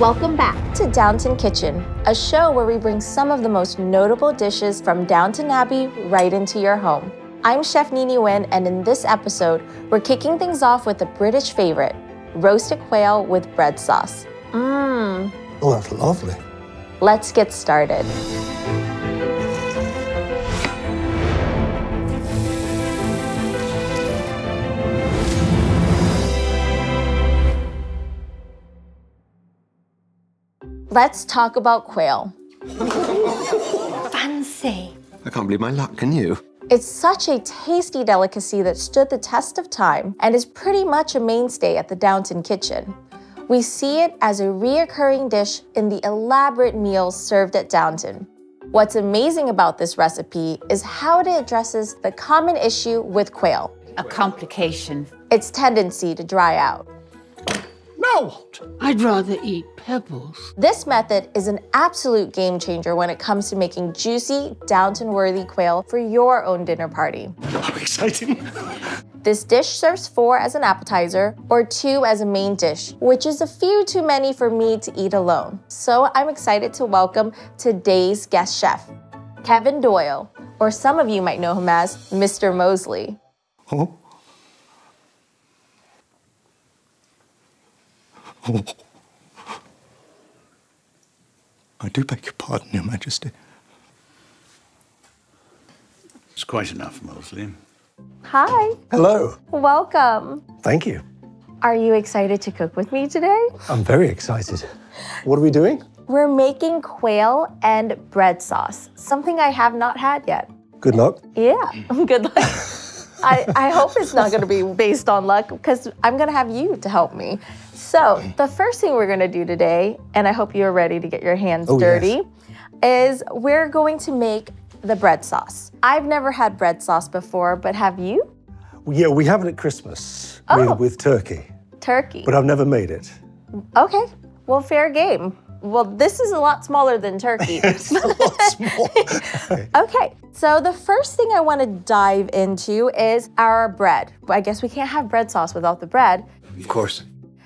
Welcome back to Downton Kitchen, a show where we bring some of the most notable dishes from Downton Abbey right into your home. I'm Chef Nini Nguyen, and in this episode, we're kicking things off with a British favorite roasted quail with bread sauce. Mmm. Oh, that's lovely. Let's get started. Let's talk about quail. Fancy. I can't believe my luck, can you? It's such a tasty delicacy that stood the test of time and is pretty much a mainstay at the Downton kitchen. We see it as a reoccurring dish in the elaborate meals served at Downton. What's amazing about this recipe is how it addresses the common issue with quail A complication. its tendency to dry out. Now what? I'd rather eat pebbles. This method is an absolute game changer when it comes to making juicy, Downton worthy quail for your own dinner party. How exciting. This dish serves four as an appetizer or two as a main dish, which is a few too many for me to eat alone. So I'm excited to welcome today's guest chef, Kevin Doyle, or some of you might know him as Mr. Molesley. Oh. Oh. I do beg your pardon, Your Majesty. It's quite enough, Molesley. Hi, Hello. welcome. Thank you. Are you excited to cook with me today? I'm very excited. What are we doing? We're making quail and bread sauce, something I have not had yet. Good luck. Yeah, good luck. I, I hope it's not going to be based on luck because I'm going to have you to help me. So, the first thing we're going to do today, and I hope you're ready to get your hands Oh, yes. dirty, is we're going to make the bread sauce. I've never had bread sauce before, but have you? Yeah, we have it at Christmas Oh. with, with turkey, Turkey. but I've never made it. Okay, well, fair game. Well, this is a lot smaller than turkey. It's a lot small. Okay, so the first thing I want to dive into is our bread. I guess we can't have bread sauce without the bread. Of course.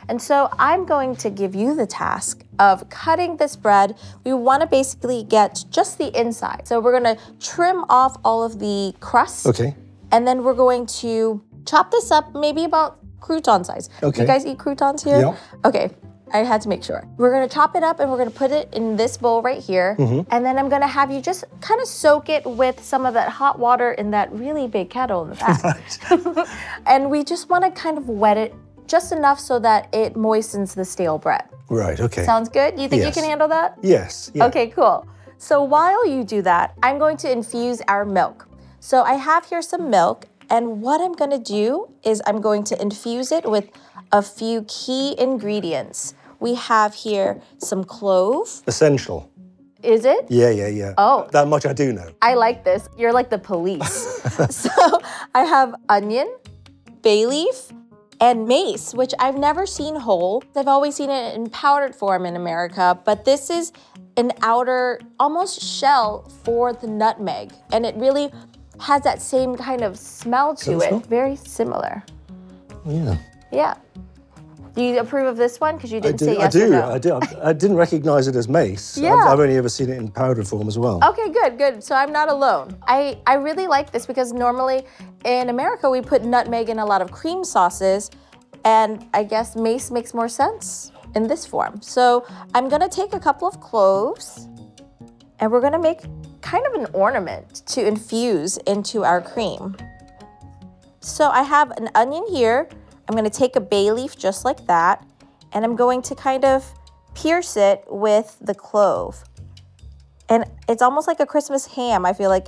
And so I'm going to give you the task of cutting this bread. We want to basically get just the inside. So we're going to trim off all of the crust. Okay. And then we're going to chop this up maybe about crouton size. Okay. You guys eat croutons here? Yeah. Okay. I had to make sure. We're gonna chop it up and we're gonna put it in this bowl right here. Mm-hmm. And then I'm gonna have you just kind of soak it with some of that hot water in that really big kettle in the back. and we just wanna kind of wet it just enough so that it moistens the stale bread. Right, okay. Sounds good? You think Yes. you can handle that? yes. Yeah. Okay, cool. So while you do that, I'm going to infuse our milk. So I have here some milk, and what I'm gonna do is I'm going to infuse it with a few key ingredients. We have here some clove. Essential. Is it? Yeah, yeah, yeah. Oh. That much I do know. I like this. You're like the police. so I have onion, bay leaf, and mace, which I've never seen whole. I've always seen it in powdered form in America, but this is an outer, almost shell for the nutmeg. And it really has that same kind of smell to it. smell? Very similar. Yeah. Yeah. Do you approve of this one? Because you didn't do. say yes I do. or no. I do. I, I didn't recognize it as mace. I've- Yeah. I've, only ever seen it in powdered form as well. Okay, good, good. So I'm not alone. I, I really like this because normally in America we put nutmeg in a lot of cream sauces, and I guess mace makes more sense in this form. So I'm gonna take a couple of cloves and we're gonna make kind of an ornament to infuse into our cream. So I have an onion here. I'm gonna take a bay leaf just like that, and I'm going to kind of pierce it with the clove. And it's almost like a Christmas ham. I feel like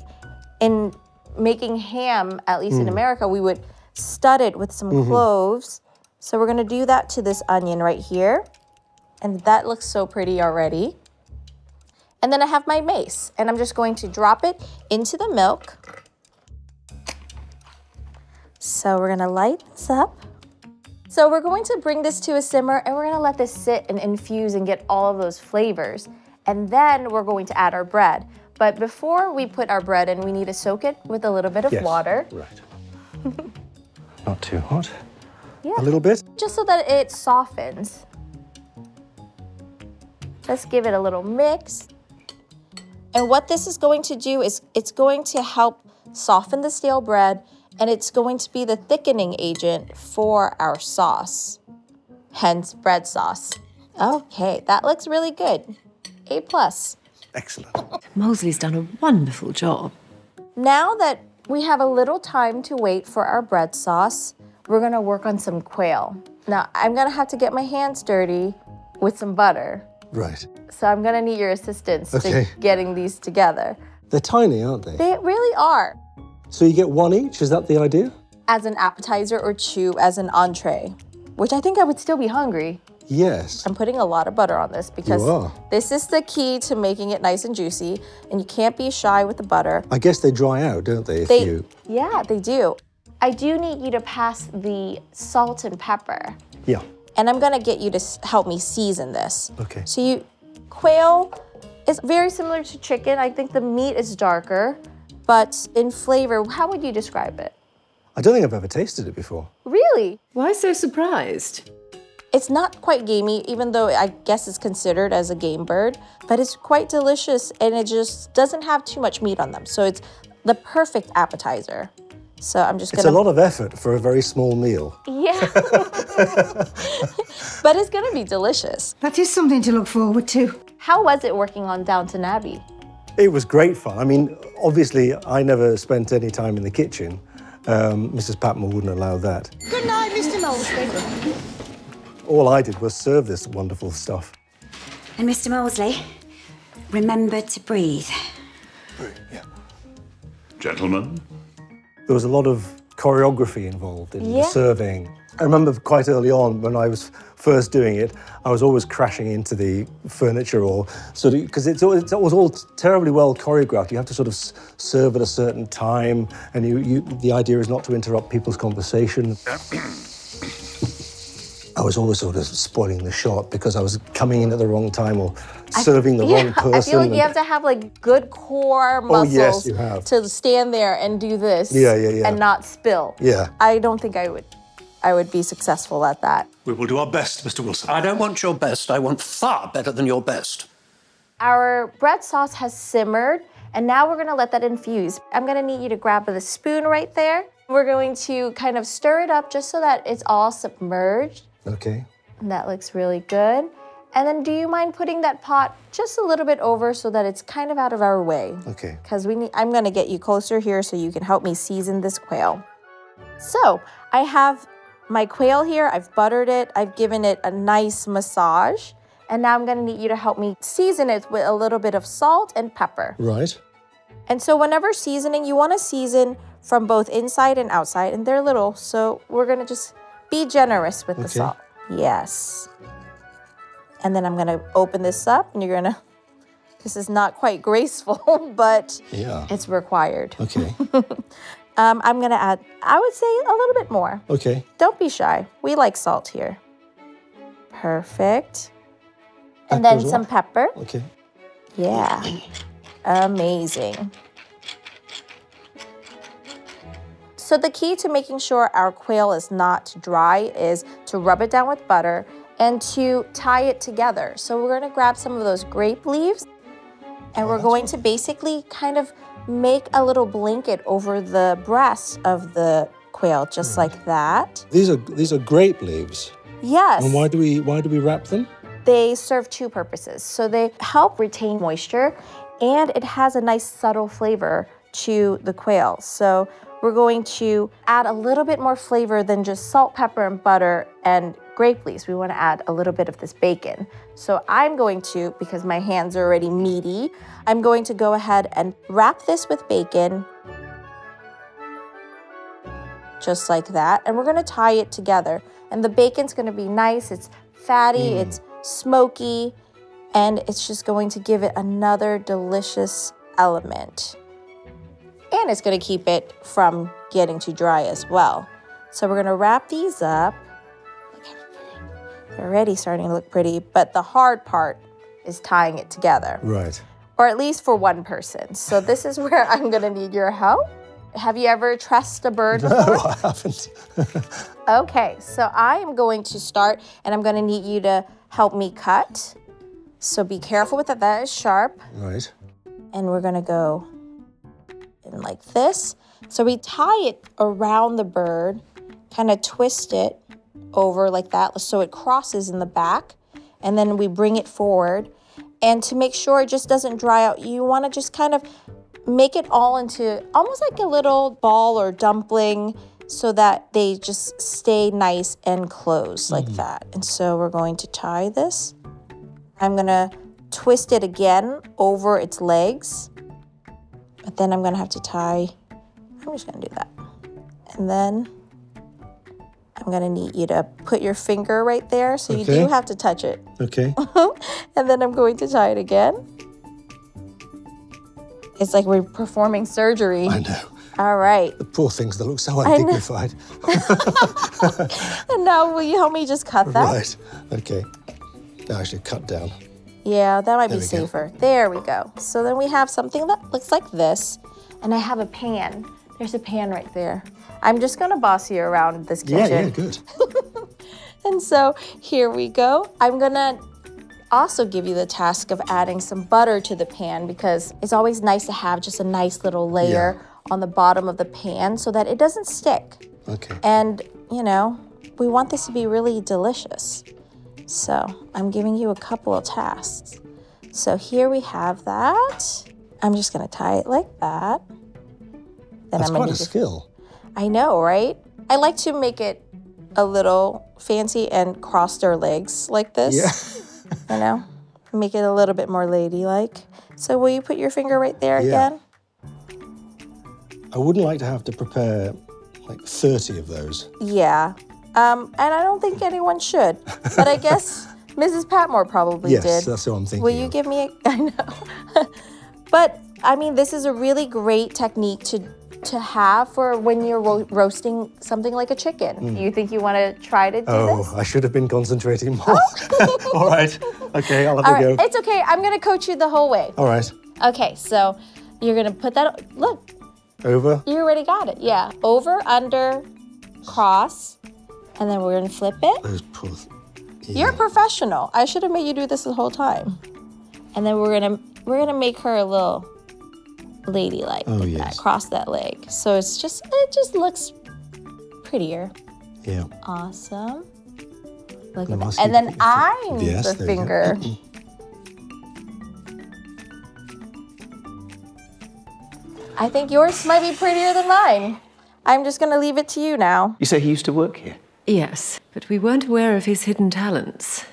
in making ham, at least in mm. America, we would stud it with some mm-hmm. cloves. So we're gonna do that to this onion right here. And that looks so pretty already. And then I have my mace, and I'm just going to drop it into the milk. So we're gonna light this up. So we're going to bring this to a simmer and we're gonna let this sit and infuse and get all of those flavors. And then we're going to add our bread. But before we put our bread in, we need to soak it with a little bit of Yes. water. Right. Not too hot. Yeah. A little bit. Just so that it softens. Let's give it a little mix. And what this is going to do is it's going to help soften the stale bread and it's going to be the thickening agent for our sauce, hence bread sauce. Okay, that looks really good. A plus. Excellent. Molesley's done a wonderful job. Now that we have a little time to wait for our bread sauce, we're gonna work on some quail. Now, I'm gonna have to get my hands dirty with some butter. Right. So I'm gonna need your assistance Okay. to getting these together. They're tiny, aren't they? They really are. So you get one each? Is that the idea? As an appetizer or two as an entree, which I think I would still be hungry. Yes. I'm putting a lot of butter on this because this is the key to making it nice and juicy, and you can't be shy with the butter. I guess they dry out, don't they? They, you. yeah, they do. I do need you to pass the salt and pepper, Yeah. and I'm gonna get you to help me season this. Okay. So you, quail is very similar to chicken. I think the meat is darker, but in flavor, how would you describe it? I don't think I've ever tasted it before. Really? Why so surprised? It's not quite gamey, even though I guess it's considered as a game bird, but it's quite delicious and it just doesn't have too much meat on them. So it's the perfect appetizer. So I'm just It's gonna. a lot of effort for a very small meal. Yeah. but it's gonna be delicious. That is something to look forward to. How was it working on Downton Abbey? It was great fun. I mean, obviously, I never spent any time in the kitchen. Um, Mrs. Patmore wouldn't allow that. Good night, Mr. Molesley. All I did was serve this wonderful stuff. And Mr. Molesley, remember to breathe. Breathe, yeah. Gentlemen, There was a lot of choreography involved in the serving. I remember quite early on when I was first doing it, I was always crashing into the furniture or sort of because it's, al- it's, it was all terribly well choreographed. You have to sort of serve at a certain time, and you, you the idea is not to interrupt people's conversation. I was always sort of spoiling the shot because I was coming in at the wrong time or serving the wrong person. I feel like you have to have like good core oh, muscles Oh, muscles yes, you have. to stand there and do this Yeah, yeah, yeah. and not spill. Yeah. I don't think I would I would be successful at that. we will do our best, Mr. Wilson. I don't want your best. I want far better than your best. Our bread sauce has simmered and now we're gonna let that infuse. I'm gonna need you to grab the spoon right there. We're going to kind of stir it up just so that it's all submerged. Okay. That looks really good. And then do you mind putting that pot just a little bit over so that it's kind of out of our way? Okay. because we need I'm gonna get you closer here so you can help me season this quail. So I have my quail here, I've buttered it, I've given it a nice massage, and now I'm gonna need you to help me season it with a little bit of salt and pepper. Right. And so whenever seasoning, you wanna season from both inside and outside, and they're little, so we're gonna just be generous with the salt. Yes. And then I'm gonna open this up, and you're gonna, this is not quite graceful, but Yeah. it's required. Okay. Um, I'm gonna add, I would say a little bit more. Okay. Don't be shy. We like salt here. Perfect. And then some pepper. Okay. Yeah. Amazing. So the key to making sure our quail is not dry is to rub it down with butter and to tie it together. So we're gonna grab some of those grape leaves and we're oh, going to basically kind of make a little blanket over the breast of the quail, just like that. These are these are grape leaves. Yes. And why do we why do we wrap them? They serve two purposes. So they help retain moisture and it has a nice subtle flavor to the quail. So we're going to add a little bit more flavor than just salt, pepper, and butter and grape leaves. We want to add a little bit of this bacon. So I'm going to, because my hands are already meaty, I'm going to go ahead and wrap this with bacon just like that. And we're gonna tie it together. And the bacon's gonna be nice, it's fatty, mm. it's smoky, and it's just going to give it another delicious element. And it's gonna keep it from getting too dry as well. So we're gonna wrap these up. Look how pretty. They're already starting to look pretty, but the hard part is tying it together Right. or at least for one person. So this is where I'm gonna need your help. Have you ever trussed a bird before? No, I haven't. Okay, so I am going to start and I'm gonna need you to help me cut. So be careful with that. That is sharp. Right. And we're gonna go in like this. So we tie it around the bird, kind of twist it over like that so it crosses in the back. And then we bring it forward. And to make sure it just doesn't dry out, you wanna just kind of make it all into almost like a little ball or dumpling so that they just stay nice and closed like mm. that. And so we're going to tie this. I'm gonna twist it again over its legs, but then I'm gonna have to tie, I'm just gonna do that. And then I'm gonna need you to put your finger right there, so you do have to touch it. Okay. And then I'm going to tie it again. It's like we're performing surgery. I know. All right. The poor things that look so undignified. And now will you help me just cut that? Right. Okay. Now I should cut down. Yeah, that might be There go. safer. There we go. So then we have something that looks like this, and I have a pan. There's a pan right there. I'm just gonna boss you around this Yeah, kitchen. yeah, good. And so here we go. I'm gonna also give you the task of adding some butter to the pan because it's always nice to have just a nice little layer on the bottom of the pan so that it doesn't stick. Okay. And, you know, we want this to be really delicious. So I'm giving you a couple of tasks. So here we have that. I'm just gonna tie it like that. Then That's I'm quite a skill. I know, right? I like to make it a little fancy and cross their legs like this. Yeah. You know, make it a little bit more ladylike. So will you put your finger right there Yeah. again? I wouldn't like to have to prepare like 30 of those. Yeah. Um, and I don't think anyone should. But I guess Mrs. Patmore probably Yes, did. that's what I'm thinking. Will you of. give me a I know. but I mean this is a really great technique to to have for when you're ro- roasting something like a chicken. You think you want to try to do Mm. Oh, this? I should have been concentrating more. All right. Okay, I'll have All a right, go. it's okay. I'm gonna coach you the whole way. All right. Okay, so you're gonna put that. Look, Over. you already got it. Yeah, over, under, cross, and then we're gonna flip it. Those poor. th- You're a professional. I should have made you do this the whole time. And then we're gonna we're gonna make her a little ladylike. Oh, like yes. That, cross that leg. So it's just it just looks prettier. Yeah. Awesome. Look No, at that. And then I you- need yes, the there you go. finger. I think yours might be prettier than mine. I'm just gonna leave it to you now. You say he used to work here? Yes, but we weren't aware of his hidden talents.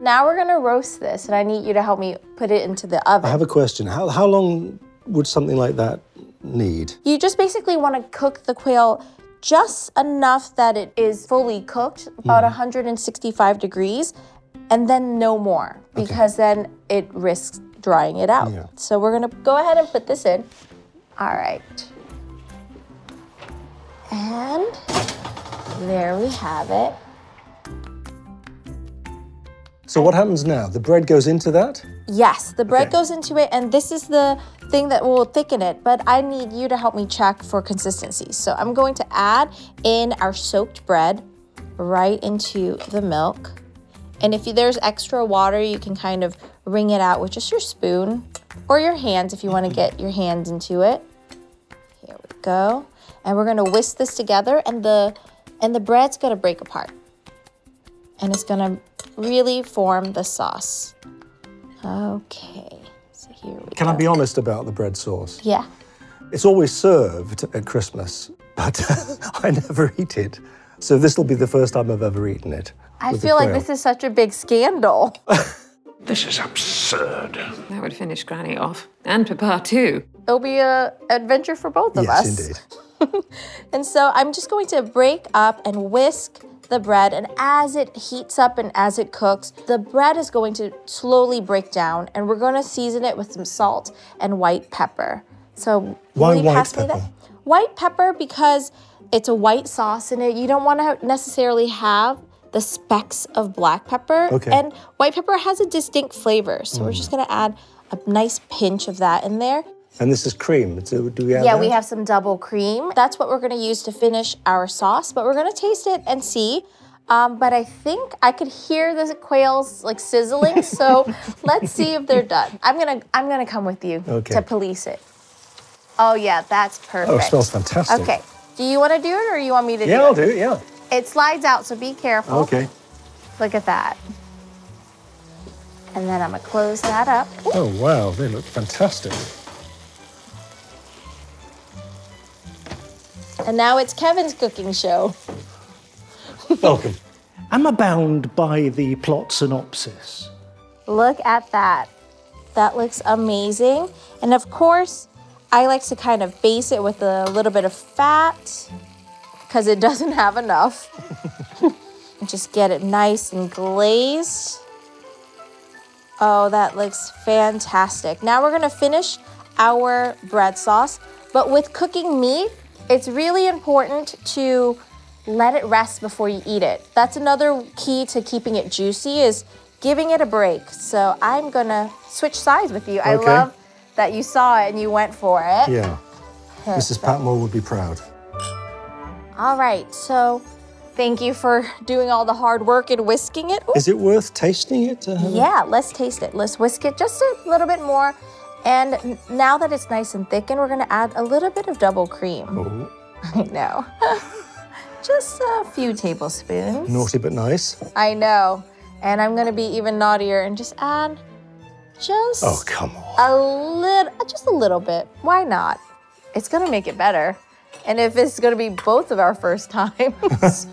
Now we're gonna roast this, and I need you to help me put it into the oven. I have a question. How, how long would something like that need? You just basically want to cook the quail just enough that it is fully cooked, about mm. 165 degrees, and then no more, because then it risks drying it out. Yeah. So we're gonna go ahead and put this in. All right. And there we have it. So what happens now? The bread goes into that? Yes, the bread Okay. goes into it, and this is the thing that will thicken it. But I need you to help me check for consistency. So I'm going to add in our soaked bread right into the milk. And if there's extra water, you can kind of wring it out with just your spoon or your hands if you want to get your hands into it. Here we go. And we're gonna whisk this together, and the and the bread's gonna break apart, and it's gonna really form the sauce. Okay, so here we Can go. I be honest about the bread sauce? Yeah. It's always served at Christmas, but I never eat it. So this will be the first time I've ever eaten it. I feel like this is such a big scandal. This is absurd. That would finish Granny off. And Papa, too. It'll be an adventure for both of Yes, us. indeed. And so I'm just going to break up and whisk the bread. And as it heats up and as it cooks, the bread is going to slowly break down. And we're going to season it with some salt and white pepper. So Why you white pass me that? pepper? White pepper because it's a white sauce in it. You don't want to necessarily have the specks of black pepper. Okay. And white pepper has a distinct flavor. So we're just mm. going to add a nice pinch of that in there. And this is cream. So do we have Yeah, that? we have some double cream. That's what we're gonna use to finish our sauce, but we're gonna taste it and see. Um, but I think I could hear the quails like sizzling. So let's see if they're done. I'm gonna I'm gonna come with you Okay. to police it. Oh yeah, that's perfect. Oh, it smells fantastic. Okay. Do you want to do it or you want me to Yeah, do I'll it? do it, yeah. It slides out, so be careful. Okay. Look at that. And then I'm gonna close that up. Oh, wow, they look fantastic. And now it's Kevin's cooking show. Welcome. Am I bound by the plot synopsis? Look at that. That looks amazing. And of course, I like to kind of base it with a little bit of fat because it doesn't have enough. Just get it nice and glazed. Oh, that looks fantastic. Now we're gonna finish our bread sauce. But with cooking meat, it's really important to let it rest before you eat it. That's another key to keeping it juicy is giving it a break. So I'm gonna switch sides with you. Okay. I love that you saw it and you went for it. Yeah. Mrs. Patmore would be proud. All right, so thank you for doing all the hard work and whisking it. Ooh. Is it worth tasting it? to have a- Yeah, let's taste it. Let's whisk it just a little bit more. And now that it's nice and thickened, we're gonna add a little bit of double cream. Oh, I know. just a few tablespoons. naughty but nice. I know. And I'm gonna be even naughtier and just add just Oh, come on. a little, just a little bit. Why not? It's gonna make it better. And if it's gonna be both of our first times,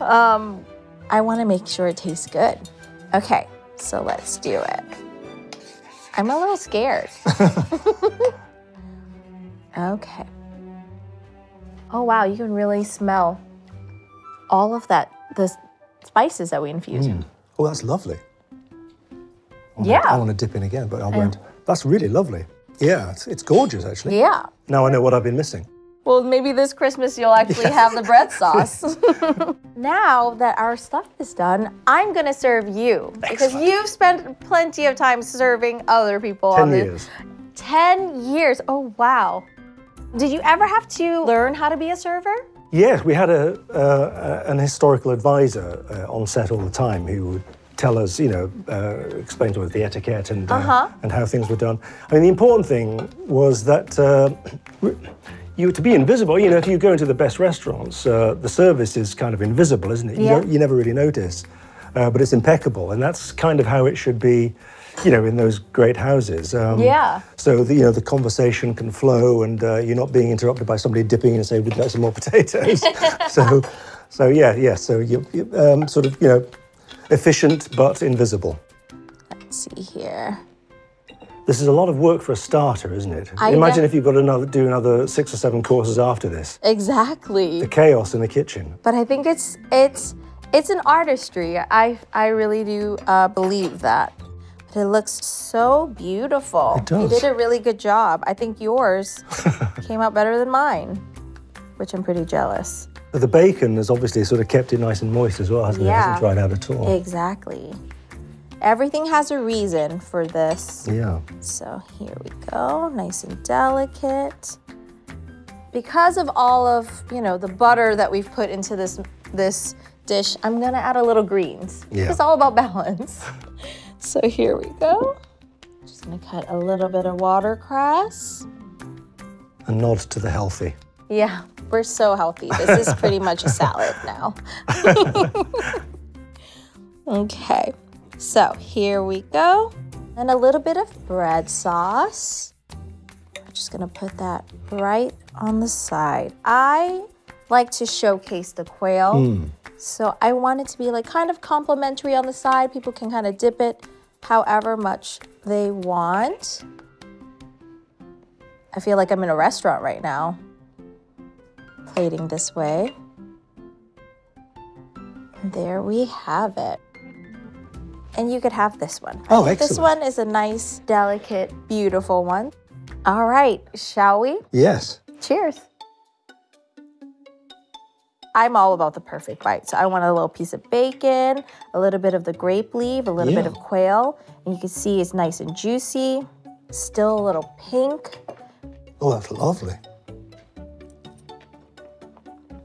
um, I wanna make sure it tastes good. Okay, so let's do it. I'm a little scared. okay. Oh wow, you can really smell all of that, the spices that we infused. Mm. Oh, that's lovely. Yeah. I want to dip in again, but I won't. That's really lovely. Yeah, it's, it's gorgeous, actually. Yeah. Now I know what I've been missing. Well, maybe this Christmas you'll actually have the bread sauce. now that our stuff is done, I'm gonna serve you because you've spent plenty of time serving other people. on 10 years. 10 years. Oh, wow. Did you ever have to learn how to be a server? Yes, we had a, uh, an historical advisor uh, on set all the time who would tell us, you know, uh, explain to us the etiquette and, uh, Uh-huh. and how things were done. I mean, the important thing was that uh, you to be invisible. You know, if you go into the best restaurants, uh, the service is kind of invisible, isn't it? You, Yeah. you never really notice, uh, but it's impeccable, and that's kind of how it should be. You know, in those great houses. Um, Yeah. So the, you know the conversation can flow, and uh, you're not being interrupted by somebody dipping in and saying, "Would you like some more potatoes?" so, so yeah, yeah. So you, you um, sort of you know efficient but invisible. Let's see here. This is a lot of work for a starter, isn't it? I Imagine if you've got another do another six or seven courses after this. Exactly. The chaos in the kitchen. But I think it's it's it's an artistry. I I really do uh, believe that. But it looks so beautiful. It does. You did a really good job. I think yours came out better than mine, which I'm pretty jealous. But the bacon has obviously sort of kept it nice and moist as well, hasn't it? It hasn't dried out at all. Exactly. Everything has a reason for this. Yeah. So here we go, nice and delicate. Because of all of, you know, the butter that we've put into this this dish, I'm gonna add a little greens. Yeah. It's all about balance. so here we go. Just gonna cut a little bit of watercress. A nod to the healthy. Yeah, we're so healthy. This is pretty much a salad now. okay, so here we go. And a little bit of bread sauce. I'm just gonna put that right on the side. I like to showcase the quail. Hmm. So I want it to be like kind of complimentary on the side. People can kind of dip it however much they want. I feel like I'm in a restaurant right now plating this way. There we have it. And you could have this one. Oh, think This one is a nice, delicate, beautiful one. All right, shall we? Yes. Cheers. I'm all about the perfect bite. So I want a little piece of bacon, a little bit of the grape leaf, a little bit of quail. And you can see it's nice and juicy, still a little pink. Oh, that's lovely.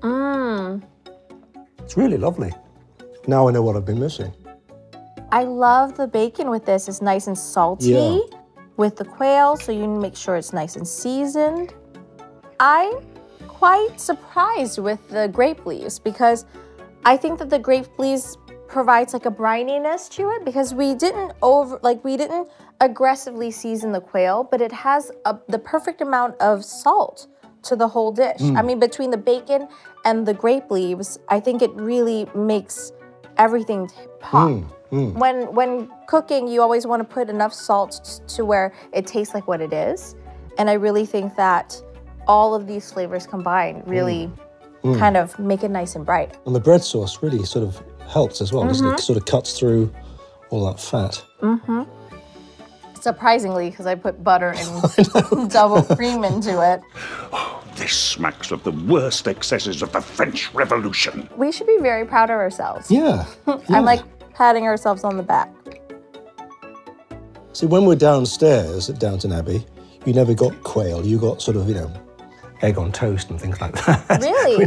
Mmm. It's really lovely. Now I know what I've been missing. I love the bacon with this. It's nice and salty Yeah. with the quail, so you make sure it's nice and seasoned. I'm quite surprised with the grape leaves because I think that the grape leaves provides like a brininess to it because we didn't over like we didn't aggressively season the quail, but it has a, the perfect amount of salt to the whole dish. I mm. mean, between the bacon and the grape leaves, I think it really makes everything pop. Mm, mm. When when cooking, you always want to put enough salt to where it tastes like what it is, and I really think that all of these flavors combined really mm. kind of make it nice and bright. And the bread sauce really sort of helps as well, doesn't Mm-hmm. it? Sort of cuts through all that fat. Mm-hmm. Surprisingly, because I put butter and double cream into it. This smacks of the worst excesses of the French Revolution. We should be very proud of ourselves. Yeah. I'm like patting ourselves on the back. See, when we're downstairs at Downton Abbey, you never got quail. You got sort of, you know, egg on toast and things like that. Really?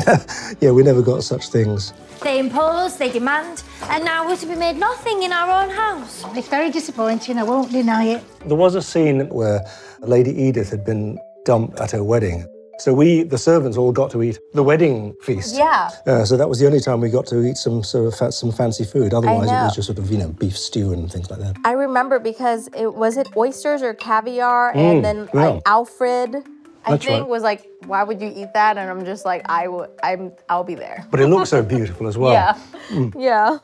yeah, we never got such things. They impose, they demand, and now we're to be made nothing in our own house. It's very disappointing, I won't deny it. There was a scene where Lady Edith had been dumped at her wedding. So we, the servants, all got to eat the wedding feast. Yeah. Uh, so that was the only time we got to eat some sort of fa- some fancy food. Otherwise, it was just sort of you know beef stew and things like that. I remember because it was it oysters or caviar, and then yeah. like Alfred. I That's think right. was like, why would you eat that? And I'm just like, I would, I'm, I'll be there. But it looked so beautiful as well. Yeah, yeah.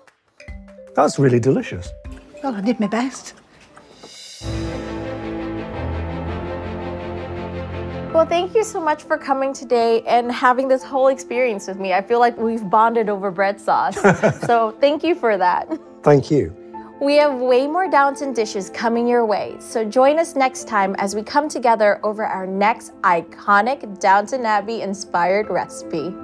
That's really delicious. Well, I did my best. Well, thank you so much for coming today and having this whole experience with me. I feel like we've bonded over bread sauce. so thank you for that. Thank you. We have way more Downton dishes coming your way, so join us next time as we come together over our next iconic Downton Abbey inspired recipe.